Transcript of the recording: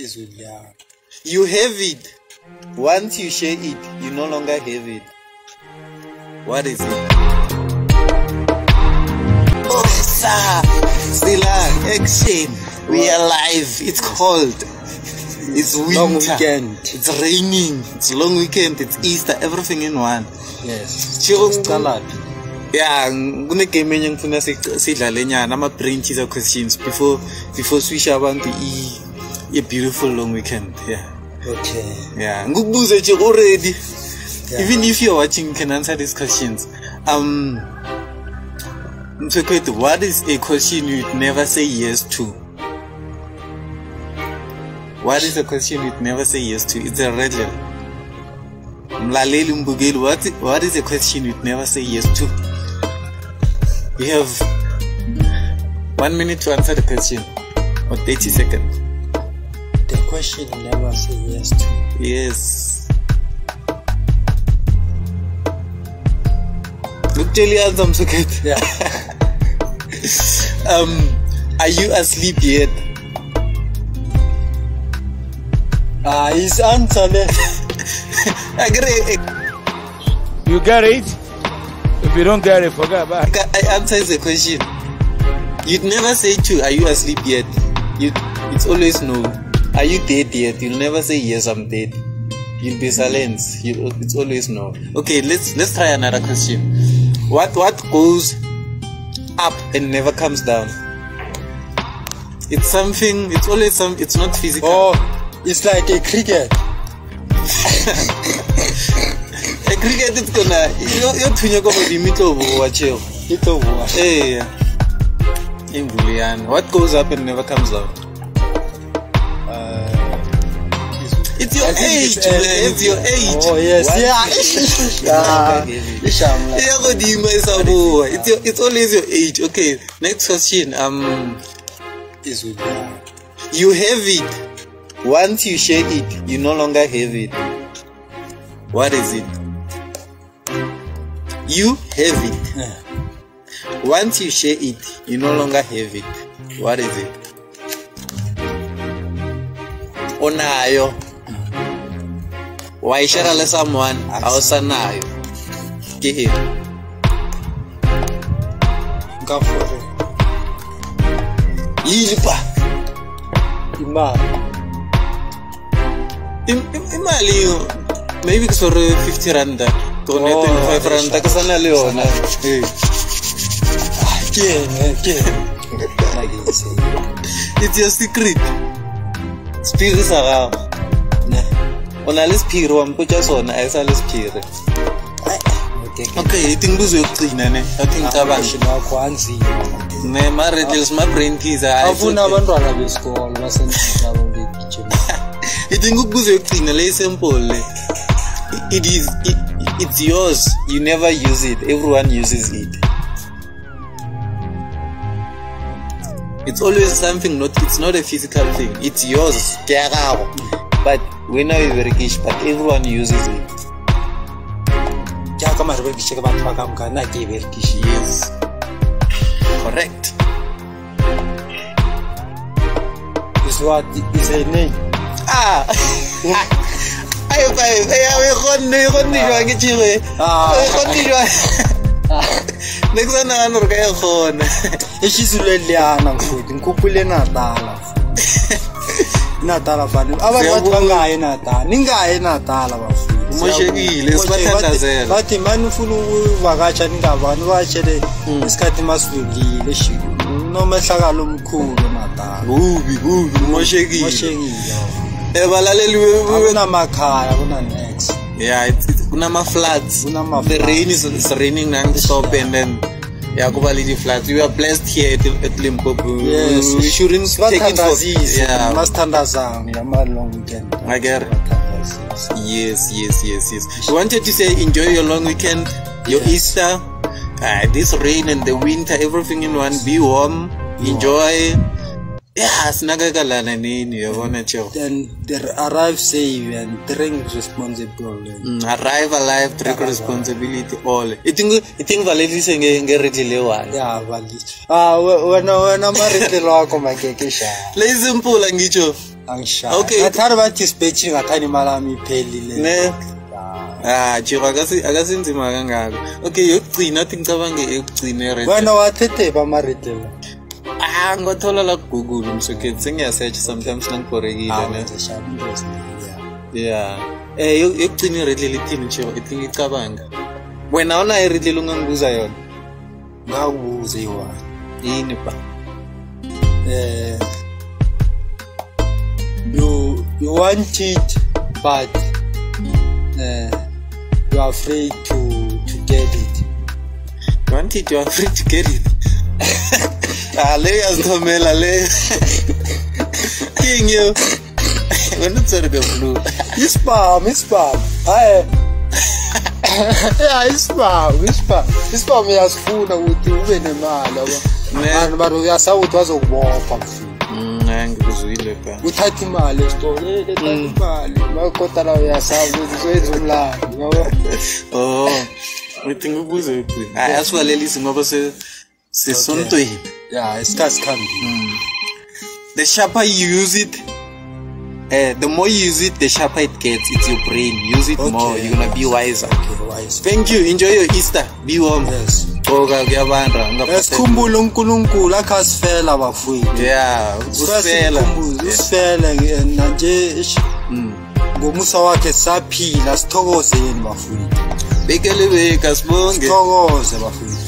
ezweni yakho you have it once you share it you no longer have it what is it Sa, Sila, action. We are live. It's cold. It's winter. Long weekend. It's raining. It's long weekend. It's Easter. Everything in one. Yes. Chill. Salad. Yeah, ngune game nyang funa si si lalenya. Nama brain teaser questions before before switch abang to e a beautiful long weekend. Yeah. Okay. Yeah. already. Yeah. Even if you're watching, you can answer these questions. Um, Mtsekwet, what is a question you'd never say yes to? What is a question you'd never say yes to? It's a red level. Mlaleli Mbugeli, what, what is a question you'd never say yes to? You have one minute to answer the question or 30 seconds the question you never say yes to. Yes. Literally as I'm so good. Yeah. um are you asleep yet? Ah, he's answer Agree. You get it? If you don't get it, forget about it. I answer the question. You'd never say to, are you asleep yet? You, it's always no. Are you dead yet? You'll never say yes, I'm dead. You'll be silent. You'll, it's always no. Okay, let's let's try another question. What what goes up and never comes down? It's something. It's always some. It's not physical. Oh, it's like a cricket. a cricket it's gonna. You you thunya ko bodi mito boa cheo. Mito boa. Hey. What goes up and never comes down? ya godimo e sa boa it's always your age okay next question um you have it once you share it you no longer have it what is it you have it once you share it you no longer have it what is it onayo oh, waishara le someone hausa oh, nayo ah, ke hilo nkafore yilipa Ima, Im, imali maybe kusore 50 randa kone oh, 25 randa kesana le yona it's your secret spirit sa gago o na le sephiri wa mputsa sona a e sa le sephiri okay hi tingbuzo yo qina ne ah, a tingcabangi ne maredles ma brain teaseri tingbuzo yo qina leyi simple le it is it, it's yours you never use it everyone uses it it's always something not it's not a physical thing it's yours ke ya gago but wenaiverekish but everyone uses it jaaka mareverekishe ke batho ba kamoka nna ke verekish e yes correct is a name ah! gonne gonne jwang ke ee gonne jwa ne ke sa nagane gore ka e kgona e shisilwe le yana godi nkopole natala natala fanele avanhu vati va nga ha yi natala ni nga ha yi natala vafuniva ti ma ni mfuni vakacha ni nga va ni va chele esikati mm. ma swilungile xilo no mehlaka lomkhulu natalaubiubimoxekile evalaleli eh, na makhaya ku na next ya ku na ma-floods the rain is raining nangisop and then Yakub Aliji flats. We are blessed here at, at Limpopo. Yes, we shouldn't take it for yeah. Mastandazam, yeah, long weekend. I get Yes, yes, yes, yes. We wanted to say enjoy your long weekend, your yes. Easter, uh, this rain and the winter, everything in one. Be warm, enjoy. asinakakalalanini yabona mm, arrive alive drink responsibility all i think valerise ngeritlile wanewena ah, maritlelo wako makekexana leyisimpula ngitsho okayatari va dispatching akani malami phelile ajiroakasi akasi nzima kangako okay yokugcina tingicabange ekugcinerwena wathethe va maritlelo ngothola la google msukhetsi sengiyasearch sometimes nangiborekile ah, ne yeah eh yokugcina iredle lithini nje ithini icabanga wena ona iredle lungangibuza yona ngakubuze yiwani yini ba eh you you want it but um you are afraid to to get it you want it you are afraid to get it Alias no melale. King you. When it's a blue. It's spam, it's spam. Aye. yeah, isibam isibam isibam uyasifuna ukuthi ube nemali abantu bantu uyasawa ukuthi bazokubopha ngikuzwile uthatha imali esitoloimali makotala uyasaba ukuthi uzoyenza umlando o uthi ngikubuze hayi asibalelisi ngoba Sesun okay. to it. Yeah, it starts coming. Mm. The sharper you use it, uh, the more you use it, the sharper it gets. It's your brain. Use it okay. more. You're gonna be wiser. Okay, wise. Thank you. Enjoy your Easter. Be warm. Yes. Gqoka kuyabanda ungasikhumbule uNkulunkulu akho asifela bafowethu yeah usifela usifele nanje hmm. ngomusa wakhe saphila sithokoze yini bafowethu bekele beka sibonge sithokoze bafowethu